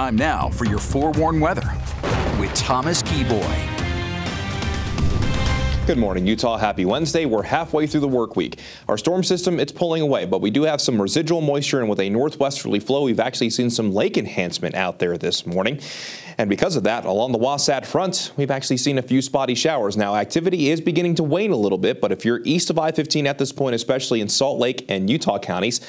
Time now for your forewarned weather with Thomas Geboy. Good morning, Utah. Happy Wednesday. We're halfway through the work week. Our storm system, it's pulling away, but we do have some residual moisture, and with a northwesterly flow, we've actually seen some lake enhancement out there this morning. And because of that, along the Wasatch Front, we've actually seen a few spotty showers. Now, activity is beginning to wane a little bit, but if you're east of I-15 at this point, especially in Salt Lake and Utah counties,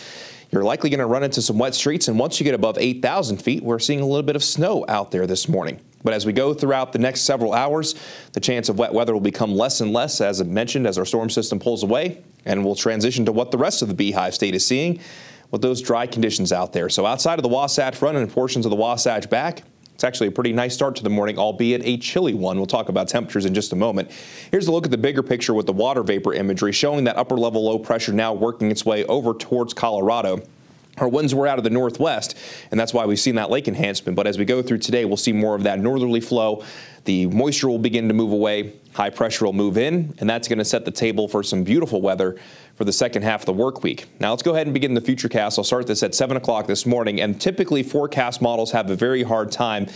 you're likely going to run into some wet streets, and once you get above 8,000 feet, we're seeing a little bit of snow out there this morning. But as we go throughout the next several hours, the chance of wet weather will become less and less, as I mentioned, as our storm system pulls away, and we'll transition to what the rest of the Beehive state is seeing with those dry conditions out there. So outside of the Wasatch Front and portions of the Wasatch Back, it's actually a pretty nice start to the morning, albeit a chilly one. We'll talk about temperatures in just a moment. Here's a look at the bigger picture with the water vapor imagery showing that upper level low pressure now working its way over towards Colorado. Our winds were out of the northwest, and that's why we've seen that lake enhancement. But as we go through today, we'll see more of that northerly flow. The moisture will begin to move away, high pressure will move in, and that's going to set the table for some beautiful weather for the second half of the work week. Now let's go ahead and begin the futurecast. I'll start this at 7 o'clock this morning, and typically forecast models have a very hard time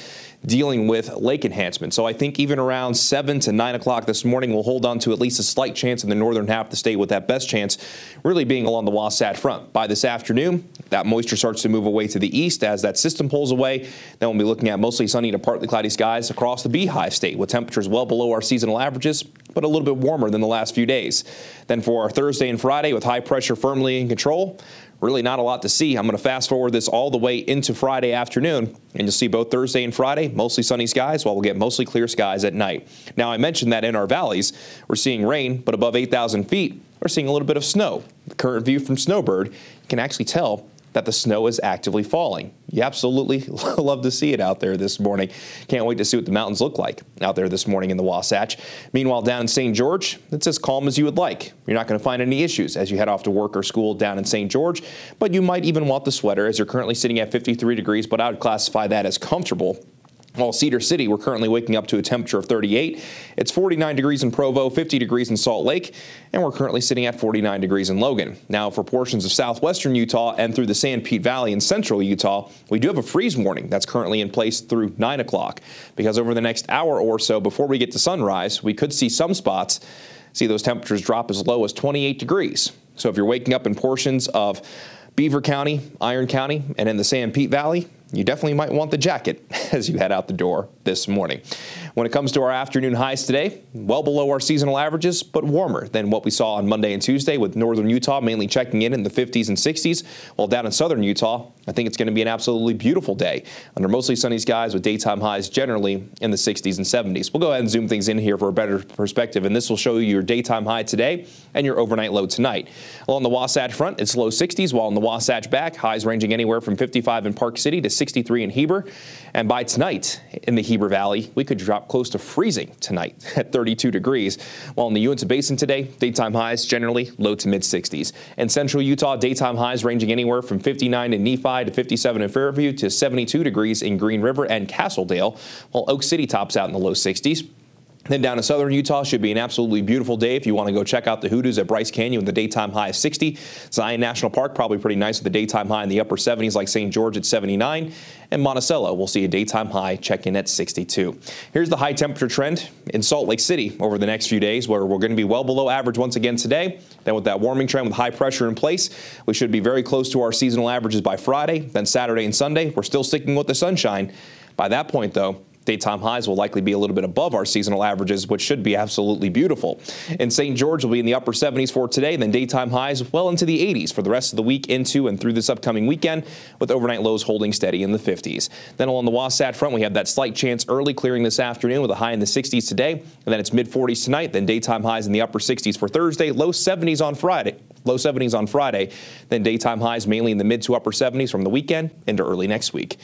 dealing with lake enhancement. So I think even around 7 to 9 o'clock this morning, we'll hold on to at least a slight chance in the northern half of the state with that best chance really being along the Wasatch front. By this afternoon, that moisture starts to move away to the east as that system pulls away. Then we'll be looking at mostly sunny to partly cloudy skies across the Beehive state with temperatures well below our seasonal averages, but a little bit warmer than the last few days. Then for our Thursday and Friday with high pressure firmly in control, really not a lot to see. I'm going to fast forward this all the way into Friday afternoon, and you'll see both Thursday and Friday mostly sunny skies, while we'll get mostly clear skies at night. Now, I mentioned that in our valleys, we're seeing rain, but above 8,000 feet, we're seeing a little bit of snow. The current view from Snowbird, can actually tell that the snow is actively falling. You absolutely love to see it out there this morning. Can't wait to see what the mountains look like out there this morning in the Wasatch. Meanwhile, down in St. George, it's as calm as you would like. You're not going to find any issues as you head off to work or school down in St. George, but you might even want the sweater as you're currently sitting at 53 degrees, but I would classify that as comfortable while Cedar City, we're currently waking up to a temperature of 38. It's 49 degrees in Provo, 50 degrees in Salt Lake, and we're currently sitting at 49 degrees in Logan. Now, for portions of southwestern Utah and through the Sanpete Valley in central Utah, we do have a freeze warning that's currently in place through 9 o'clock because over the next hour or so before we get to sunrise, we could see some spots see those temperatures drop as low as 28 degrees. So if you're waking up in portions of Beaver County, Iron County, and in the Sanpete Valley, you definitely might want the jacket as you head out the door this morning. When it comes to our afternoon highs today, well below our seasonal averages, but warmer than what we saw on Monday and Tuesday, with northern Utah mainly checking in in the 50s and 60s. While down in southern Utah, I think it's going to be an absolutely beautiful day under mostly sunny skies with daytime highs generally in the 60s and 70s. We'll go ahead and zoom things in here for a better perspective, and this will show you your daytime high today and your overnight low tonight. Along the Wasatch front, it's low 60s, while on the Wasatch back, highs ranging anywhere from 55 in Park City to 63 in Heber. And by tonight in the Heber Valley, we could drop close to freezing tonight at 32 degrees. While in the Uinta Basin today, daytime highs generally low to mid 60s. In central Utah, daytime highs ranging anywhere from 59 in Nephi to 57 in Fairview to 72 degrees in Green River and Castle Dale, while Oak City tops out in the low 60s. Then down in southern Utah should be an absolutely beautiful day if you want to go check out the hoodoos at Bryce Canyon with the daytime high of 60. Zion National Park probably pretty nice with the daytime high in the upper 70s like St. George at 79. And Monticello will see a daytime high check in at 62. Here's the high temperature trend in Salt Lake City over the next few days where we're going to be well below average once again today. Then with that warming trend with high pressure in place, we should be very close to our seasonal averages by Friday. Then Saturday and Sunday, we're still sticking with the sunshine. By that point, though, Daytime highs will likely be a little bit above our seasonal averages, which should be absolutely beautiful. In St. George, will be in the upper 70s for today, and then daytime highs well into the 80s for the rest of the week into and through this upcoming weekend, with overnight lows holding steady in the 50s. Then along the Wasatch front, we have that slight chance early clearing this afternoon with a high in the 60s today, and then it's mid 40s tonight, then daytime highs in the upper 60s for Thursday, low 70s on Friday. Low 70s on Friday, then daytime highs mainly in the mid to upper 70s from the weekend into early next week.